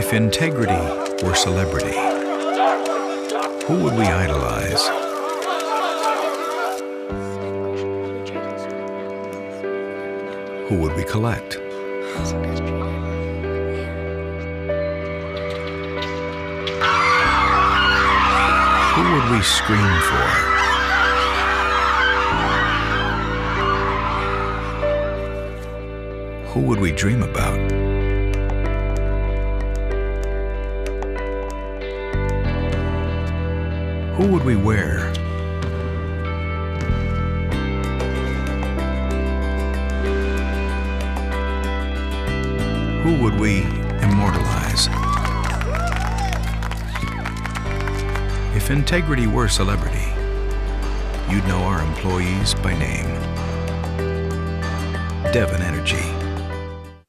If integrity were celebrity, who would we idolize? Who would we collect? Who would we scream for? Who would we dream about? Who would we wear? Who would we immortalize? If integrity were celebrity, you'd know our employees by name. Devon Energy.